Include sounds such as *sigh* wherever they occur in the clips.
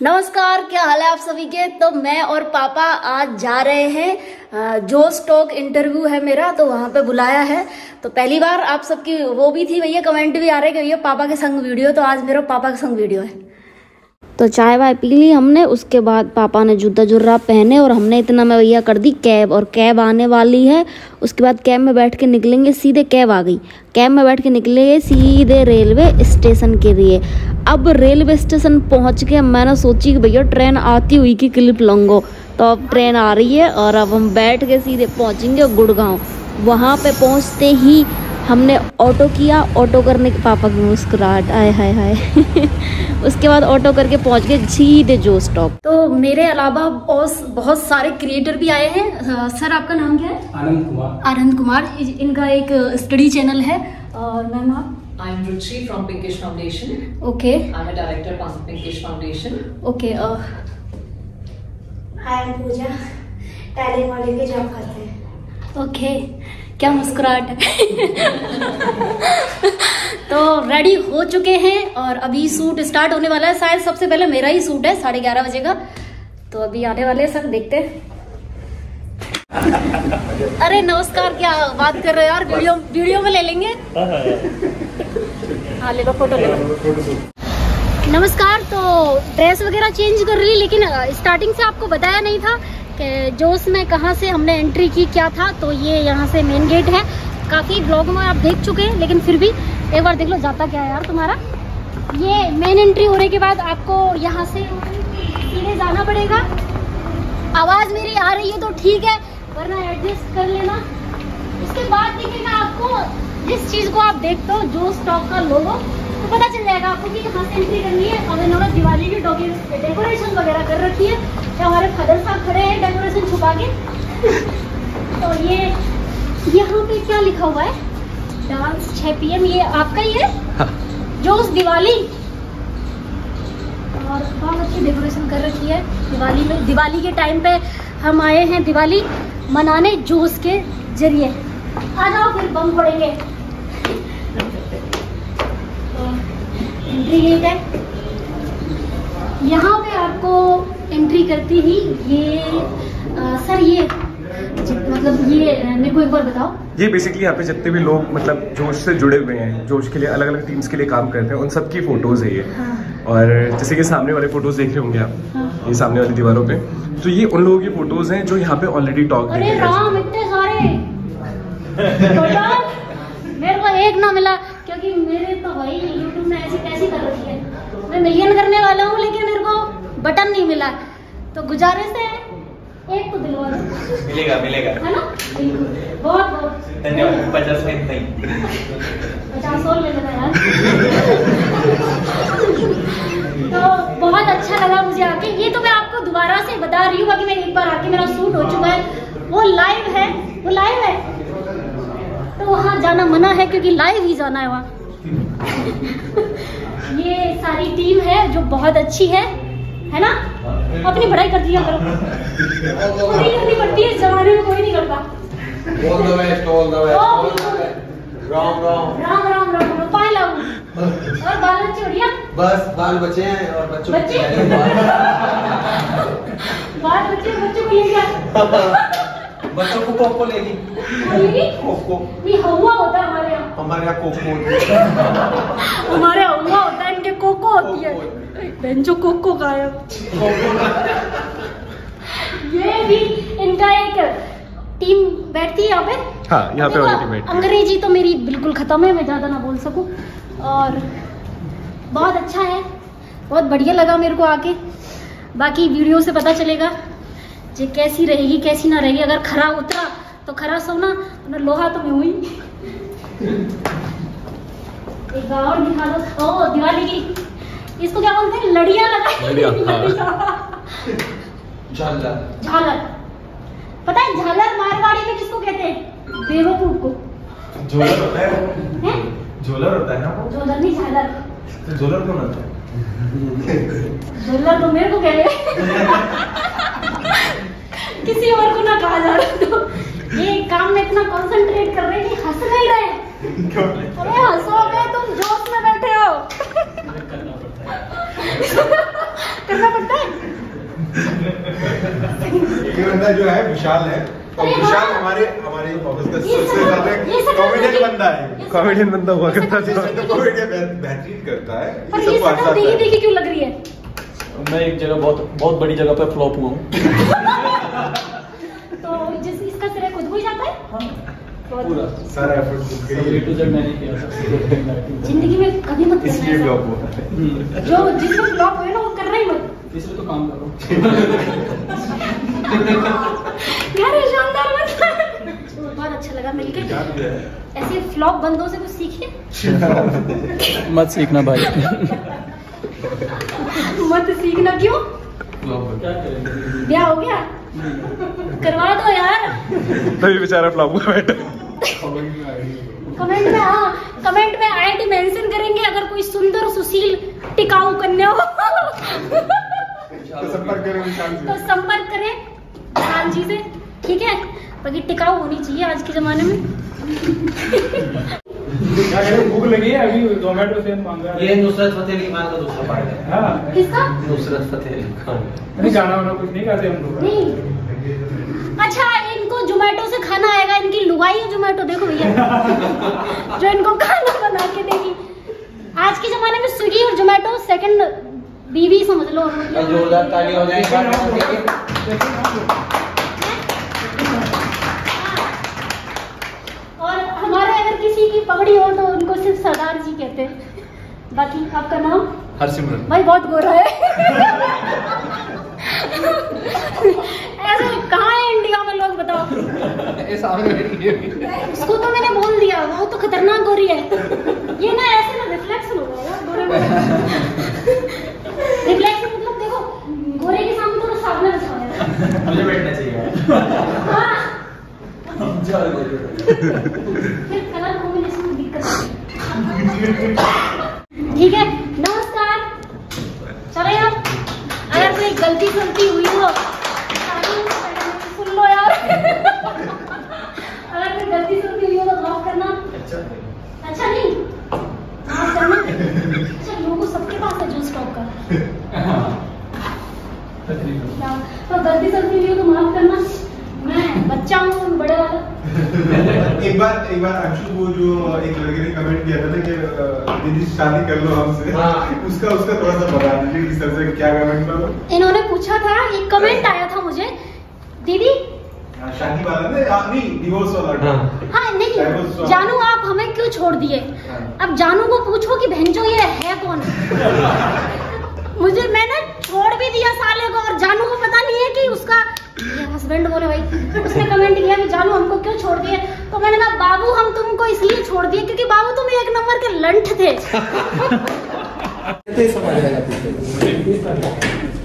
नमस्कार, क्या हाल है आप सभी के? तो मैं और पापा आज जा रहे हैं जो स्टॉक इंटरव्यू है मेरा तो वहाँ पे बुलाया है। तो पहली बार आप सबकी, वो भी थी, भैया कमेंट भी आ रहे कि भैया पापा के संग वीडियो तो आज मेरा पापा के संग वीडियो है। तो चाय वाय पी ली हमने, उसके बाद पापा ने जूता जुर्रा पहने और हमने इतना में भैया कर दी, कैब और कैब आने वाली है। उसके बाद कैब में बैठ के निकलेंगे, सीधे कैब आ गई। कैब में बैठ के निकलेंगे सीधे रेलवे स्टेशन के लिए। अब रेलवे स्टेशन पहुँच के मैंने सोची कि भैया ट्रेन आती हुई की क्लिप लूंगो। तो अब ट्रेन आ रही है और अब हम बैठ के सीधे पहुँचेंगे गुड़गांव। वहाँ पर पहुँचते ही हमने ऑटो किया ऑटो करने के पापा की मुस्कुराहट आए हाय हाय। *laughs* उसके बाद ऑटो करके पहुँच गए सीधे जो स्टॉप। तो मेरे अलावा और बहुत सारे क्रिएटर भी आए हैं। सर आपका नाम क्या है? आनंद कुमार। आनंद कुमार। इनका एक स्टडी चैनल है। और मैम आप? I'm Ruchi from Pinkish Foundation. Okay I'm a director from Pinkish Foundation. Okay I am Pooja tally model की जॉब करते हैं। ओके क्या मुस्कुराहट है? तो रेडी हो चुके हैं और अभी सूट स्टार्ट होने वाला है। शायद सबसे पहले मेरा ही सूट है, साढ़े ग्यारह बजे का। तो अभी आने वाले हैं सब, देखते हैं। अरे, नमस्कार, क्या बात कर रहे हो यार? वीडियो वीडियो में ले लेंगे? हाँ ले लो फ़ोटो ले लो। नमस्कार तो ड्रेस वगैरह चेंज कर रही, लेकिन स्टार्टिंग से आपको बताया नहीं था। जोश में कहाँ से हमने एंट्री की, क्या था तो ये यहाँ से मेन गेट है। काफ़ी ब्लॉग में आप देख चुके हैं, लेकिन फिर भी एक बार देख लो, जाता क्या है यार तुम्हारा। ये मेन एंट्री होने के बाद आपको यहाँ से सीधे जाना पड़ेगा। आवाज़ मेरी आ रही है तो ठीक है, वरना एडजस्ट कर लेना। उसके बाद दिखेगा आपको, जिस चीज़ को आप देखते हो, जो स्टॉक का लोगो तो पता चल जाएगा आपको कि कहाँ से एंट्री करनी है और इन्होंने दिवाली की डॉगी डेकोरेशन वगैरह कर रखी है तो हमारे फादर साहब खड़े हैं डेकोरेशन छुपा के। तो ये यहाँ पे क्या लिखा हुआ है? डांस 6 पीएम ये आपका ही है? जो उस दिवाली और बहुत अच्छी डेकोरेशन कर रखी है। दिवाली में दिवाली के टाइम पे हम आए हैं दिवाली मनाने जूस के ज़रिए। आ जाओ फिर बम पड़ेंगे एंट्री गेट है यहाँ पे आपको एंट्री करती ही ये आ, सर ये मतलब ये मेरे को एक बार बताओ। ये बेसिकली यहाँ पे जितने भी लोग मतलब जोश से जुड़े हुए हैं जोश के लिए अलग अलग टीम्स के लिए काम करते हैं उन सबकी फ़ोटोज़ है ये। हाँ। और जैसे कि सामने वाले फ़ोटोज़ देख रहे होंगे आप हाँ। ये सामने वाली दीवारों पे। तो ये उन लोगों की फ़ोटोज़ हैं जो यहाँ पे ऑलरेडी टॉक अरे राम इतने सारे। *laughs* मेरे को एक ना मिला क्योंकि मेरे तो भाई ऐसी कैसी कर रखी है। मैं मिलियन करने वाला हूँ लेकिन मेरे को बटन नहीं मिला। तो गुजारिश है एक तो दिलवा दो। मिलेगा मिलेगा। है ना? बहुत बहुत। धन्यवाद पचास में नहीं पचास और ले लेना यार। तो बहुत अच्छा लगा मुझे आके। ये तो मैं आपको दोबारा से बता रही हूँ बाकी मैं एक बार आके मेरा सूट हो चुका है। वो लाइव है वो लाइव है। तो वहाँ जाना मना है क्योंकि लाइव ही जाना है वहाँ। *laughs* ये सारी टीम है जो बहुत अच्छी है है ना? अपनी पढ़ाई कर दिया करो। पूरी करनी पड़ती है जमाने में कोई नहीं करता। All the best, all the best, all the best. Ram Ram Ram Ram Ram Ram पाए लागू और बाल बच्चे बढ़िया बस बाल बचे हैं और बच्चों की बच्चे? है। बाल बच्चे बच्चे को ले गया *laughs* बच्चों को कोको लेगी। बोलेगी कोको। ये हवा होता है हमारे यहाँ हमारे यहाँ कोको हमारे यहाँ हवा होता है इनके कोको होती है। बेंचो कोको गायब ये भी इनका एक टीम बैठती है यहाँ पे। हाँ यहाँ पे वाली टीम बैठी है। अंग्रेज़ी तो मेरी बिल्कुल खत्म है मैं ज़्यादा ना बोल सकूँ। और बहुत अच्छा है। बहुत बढ़िया लगा मेरे को आके। बाकी वीडियो से पता चलेगा जे कैसी रहेगी कैसी ना रहेगी। अगर खरा उतरा तो खरा सोना ना लोहा तो मैं हुई एक और दिखा दो ओ दिवाली की। इसको क्या बोलते हैं? लड़ियाँ लड़ियाँ, लगाई हाँ। झालर। झालर। पता है झालर मारवाड़ी में किसको कहते हैं? बेवकूफ़ को। झोलर होता है हैं? झोलर होता है ना वो? झोलर नहीं झालर। तो झोलर कौन होता है? झोलर तो मेरे को कह रहे किसी और को ना कहा जा रहा तो ये काम में इतना कंसंट्रेट कर रहे हैं कि हंस नहीं रहे अरे हंसोगे तुम जोश में बैठे हो। करना पड़ता है। ये बंदा जो है विशाल है। और विशाल हाँ। हमारे हमारे ऑफ़िस का सबसे ज़्यादा कॉमेडियन बंदा है। कॉमेडियन बंदा हुआ करता था। कॉमेडियन बेहतरीन करता है। पर ये शक्ल देखी देखी क्यों लग रही है? मैं एक जगह बहुत बहुत बड़ी जगह पे फ्लॉप हुआ हूँ। *laughs* तो जिस इसका सिरा खुद को ही जाता है। हाँ। सारा एफर्ट खुद के लिए। A to मैंने किया ज़िंदगी में कभी मत करना इसलिए ब्लॉक हुआ। है हम्म, जो जिसमें फ्लॉप हुए ना वो करना ही मत। इसलिए तो काम कर। यार ये शानदार बंदा बहुत अच्छा लगा मिलकर ऐसे फ्लॉप बंदों से कुछ सीखिए। मत सीखना भाई। मत सीखना क्यों? क्या हो गया? करवा दो यार। तभी बेचारा फ्लॉप हुआ बैठा। कमेंट में हाँ कमेंट में आईडी मेंशन करेंगे अगर कोई सुंदर सुशील टिकाऊ कन्या हो। तो संपर्क करें तो संपर्क करें विशाल जी से ठीक है? बाकी टिकाऊ होनी चाहिए आज के जमाने में। भूख लगी है अभी? जोमेटो से मांगा ये नुसरत फतेह अली खान का दूसरा पार्ट है। हाँ। किसका? नुसरत फतेह अली खान। नहीं गाना वाना कुछ नहीं गाते हम लोग। नहीं। अच्छा इनको जोमेटो से खाना लुगाई है जोमेटो देखो भैया। *laughs* जो इनको खाना बना के देगी। आज के जमाने में स्विगी और जोमेटो सेकंड बीवी समझ लो। जोरदार ताली हो। और हमारे अगर किसी की पगड़ी हो तो उनको सिर्फ़ सरदार जी कहते हैं। बाकी आपका नाम? हरसिमरन भाई बहुत गोरा है। *laughs* *laughs* ऐसे कहाँ है इंडिया में लोग बताओ? *laughs* उसको तो मैंने बोल दिया वो तो खतरनाक गोरी है। ये ना ऐसे ना रिफ्लेक्शन हो गया रिफ्लेक्शन मतलब देखो गोरे के सामने थोड़ा सावधान रखा है मुझे बैठना चाहिए। हाँ। *laughs* फिर कलर कॉम्बिनेशन दिक्कत ठीक है नमस्कार चलो यार अगर कोई गलती गलती हुई हो सुन लो यार अगर कोई गलती गलती हुई हो तो माफ़ अच्छा नहीं। करना। अच्छा लोगों सबके पास है जो स्टॉक का। क्या तो गलती सलती हुई हो तो माफ़ करना। मैं बच्चा हूँ बड़े वाला। एक बार एक बार अंशु वो जो एक लड़के ने कमेंट किया था ना कि दीदी शादी कर लो हमसे। हाँ। उसका उसका थोड़ा सा बता दीजिए किस तरह से क्या कमेंट था इन्होंने पूछा था एक कमेंट आया था मुझे। दीदी हाँ, शादी वाला ना हाँ, नहीं डिवोर्स वाला हाँ। हाँ नहीं जानू आप हमें क्यों छोड़ दिए? हाँ। अब जानू को पूछो कि बहन ये है कौन? मुझे मैंने छोड़ भी दिया साले को और जानू को पता नहीं है कि उसका हस्बैंड बोले भाई उसने कमेंट किया कि जानू हमको क्यों छोड़ दिए? तो मैंने कहा बाबू हम तुमको इसलिए छोड़ दिए क्योंकि बाबू तुम एक नंबर के लंठ थे।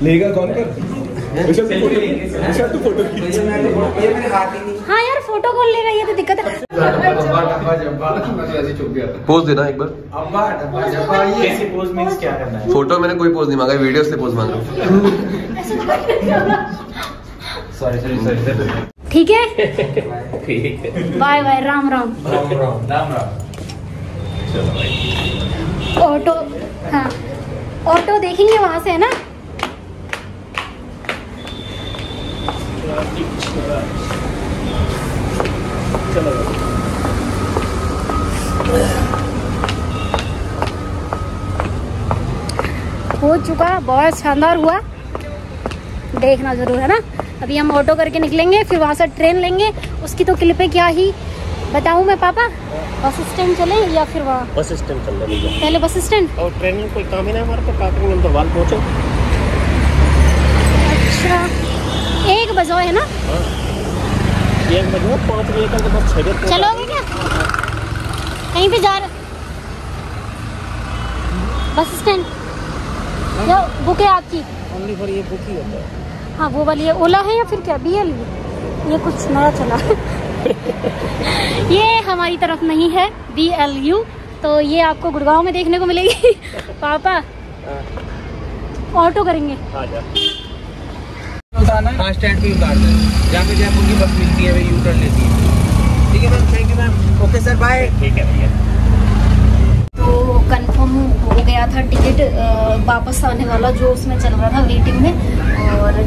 *laughs* लेगा कौन कर? तू फ़ोटो विशाल तू फ़ोटो खींच। ये मेरे हाथ ही नहीं। हाँ यार फ़ोटो कॉल लेगा ये तो दिक्कत है। तो ही था पोज देना एक बार। अब्बा डब्बा जब्बा ये। कैसे पोज मीन्स क्या करना है? फ़ोटो मैंने कोई पोज नहीं मांगा वीडियो से पोज मांगा। तो। सॉरी सॉरी सॉरी ठीक है? ठीक है। Bye bye Ram Ram. Ram Ram Ram Ram. Auto हाँ। ऑटो देखेंगे वहाँ से है ना? हो चुका बहुत शानदार हुआ। देखना ज़रूर है ना? अभी हम ऑटो करके निकलेंगे फिर वहाँ से ट्रेन लेंगे। उसकी तो क्लिपें क्या ही? बताऊँ मैं पापा? बस स्टैंड चले या फिर वहाँ? बस स्टैंड चल रही पहले बस स्टैंड और ट्रेन में कोई काम ही नहीं हमारे क्या हम तो वाल पहुँचे। अच्छा एक बजो है ना? छः बजे चलोगे क्या? कहीं पे जा रहे बस स्टैंड या बुक है आपकी ओनली फॉर ये बुक ही होता है। हाँ वो वाली है। ओला है या फिर क्या? बी एल ये कुछ नया चला। ये हमारी तरफ़ नहीं है बी एल यू तो ये आपको गुड़गांव में देखने को मिलेगी। *laughs* पापा ऑटो करेंगे। आ हाँ। स्टैंड पे उतार दें जहाँ पे जयपुर की बस मिलती है वे यू टर्न लेती है। ठीक है ma'am thank you ma'am okay sir bye ठीक है भैया। तो कंफर्म हो गया था टिकट वापस आने वाला जो उसमें चल रहा था वेटिंग में। और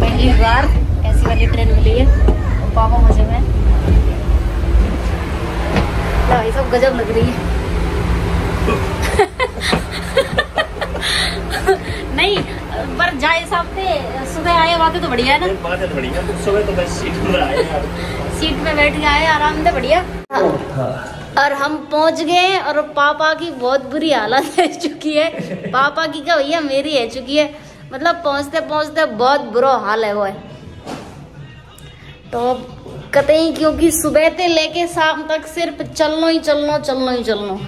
पहली बार ऐसी वाली ट्रेन मिली है। पापा मज़े में हैं। सब गजब लग रही है नहीं पर जाए हिसाब से बातें तो बढ़िया है ना? बात है बढ़िया सुबह तो बस सीट पर आए यार सीट पे बैठ के आए आराम से बढ़िया। और हम पहुँच गए और पापा की बहुत बुरी हालत है चुकी है। पापा की क्या भैया मेरी है चुकी है। मतलब पहुँचते पहुँचते बहुत बुरा हाल है वो है। तो कतई क्योंकि सुबह से लेके शाम तक सिर्फ़ चलनो ही चलनो चलनो ही चलनो।